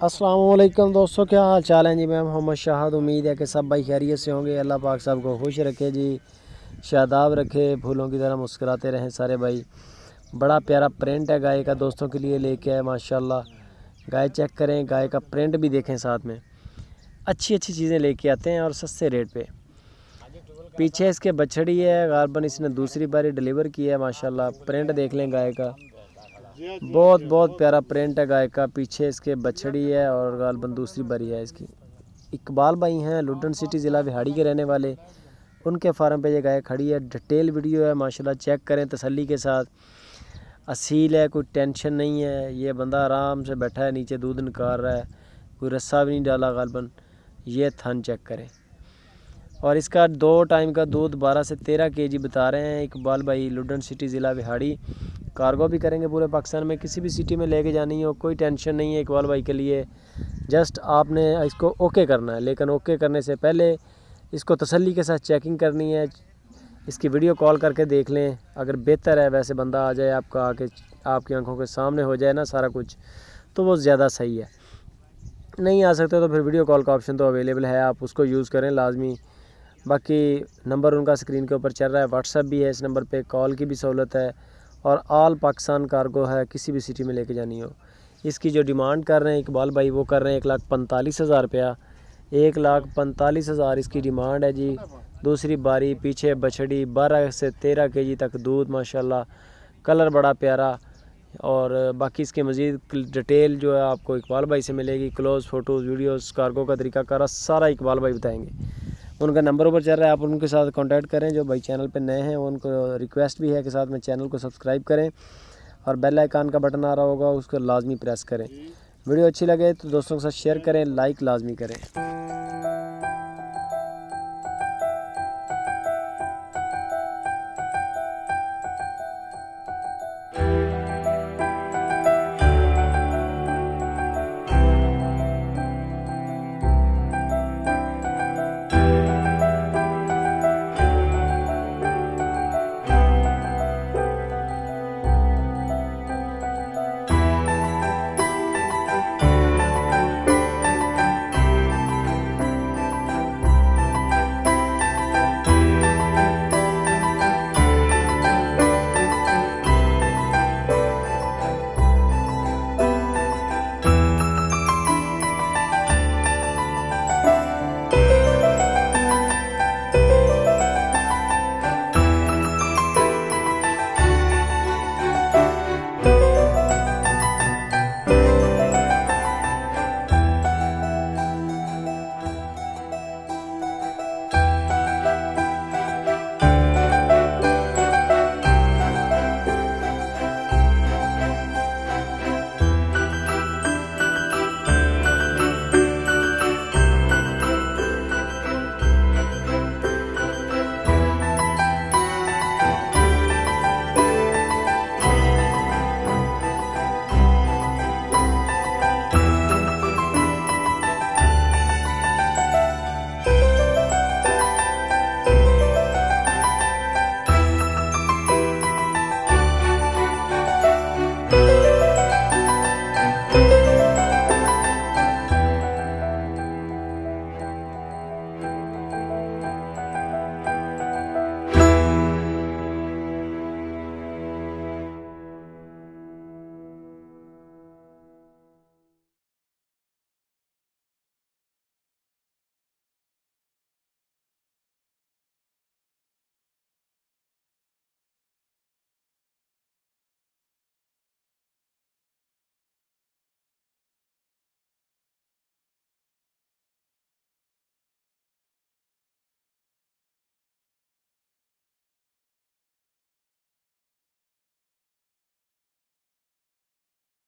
السلام علیکم دوستوں کیا حال چال ہیں؟ جی میں محمد شاہد، امید ہے کہ سب بھائی خیریت سے ہوں گے۔ اللہ پاک صاحب کو خوش رکھے جی شاداب رکھے، پھولوں کی طرح مسکراتے رہیں سارے بھائی۔ بڑا پیارا پرنٹ ہے گائے کا دوستوں کے لیے لے کے آئے، ماشاءاللہ۔ گائے چیک کریں، گائے کا پرنٹ بھی دیکھیں ساتھ میں۔ اچھی اچھی چیزیں لے کے آتے ہیں اور سستے ریٹ پہ۔ پیچھے اس کے بچڑی ہے، غالباً اس نے دوسری باری ڈلیور کی ہے، ماشاءاللہ۔ پرنٹ دیکھ لیں گائے کا۔ بہت بہت پیارا پرنٹ ہے گائے کا، پیچھے اس کے بچڑی ہے اور غالباً دوسری بری ہے اس کی۔ اقبال بھائی ہیں لڈن سٹی ضلع بہاڑی کے رہنے والے۔ ان کے فارم پہ یہ گائے کھڑی ہے۔ ڈیٹیل ویڈیو ہے، ماشاءاللہ چیک کریں تسلی کے ساتھ۔ اصیل ہے، کوئی ٹینشن نہیں ہے۔ یہ بندہ آرام سے بیٹھا ہے، نیچے دودھ نکال رہا ہے۔ کوئی رسہ بھی نہیں ڈالا غالباً۔ یہ تھن چیک کریں۔ اور اس کا دو ٹائم کا دودھ بارہ سے تیرہ کے جی بتا رہے ہیں۔ اقبال بھائی لڈن سٹی ضلع بہاڑی۔ کارگو بھی کریں گے پورے پاکستان میں، کسی بھی سٹی میں لے کے جانی ہو، کوئی ٹینشن نہیں ہے اقبال بھائی کے لیے۔ جسٹ آپ نے اس کو اوکے کرنا ہے، لیکن اوکے کرنے سے پہلے اس کو تسلی کے ساتھ چیکنگ کرنی ہے۔ اس کی ویڈیو کال کر کے دیکھ لیں۔ اگر بہتر ہے، ویسے بندہ آ جائے آپ کا آ کے آپ کی آنکھوں کے سامنے ہو جائے نا سارا کچھ، تو وہ زیادہ صحیح ہے۔ نہیں آ سکتے تو پھر ویڈیو کال کا آپشن تو اویلیبل ہے، آپ اس کو یوز کریں لازمی۔ باقی نمبر ان کا اسکرین کے اوپر چل رہا ہے واٹس ایپ بھی ہے اس نمبر پہ کال کی بھی سہولت ہے۔ اور آل پاکستان کارگو ہے، کسی بھی سٹی میں لے کے جانی ہو۔ اس کی جو ڈیمانڈ کر رہے ہیں، اقبال بھائی، وہ کر رہے ہیں ایک لاکھ پنتالیس ہزار روپیہ۔ ایک لاکھ پنتالیس ہزار اس کی ڈیمانڈ ہے جی۔ دوسری باری، پیچھے بچھڑی، بارہ سے تیرہ کے جی تک دودھ، ماشاءاللہ۔ کلر بڑا پیارا۔ اور باقی اس کے مزید ڈیٹیل جو ہے، آپ کو اقبال بھائی سے ملے گی۔ کلوز فوٹوز ویڈیوز کارگو کا طریقہ کارا سارا اقبال بھائی بتائیں گے۔ ان کا نمبر اوپر چل رہا ہے آپ ان کے ساتھ کانٹیکٹ کریں جو بھائی چینل پہ نئے ہیں ان کو ریکویسٹ بھی ہے کہ ساتھ میں چینل کو سبسکرائب کریں اور بیل آئیکن کا بٹن آ رہا ہوگا اس کو لازمی پریس کریں۔ ویڈیو اچھی لگے تو دوستوں کے ساتھ شیئر کریں لائک لازمی کریں۔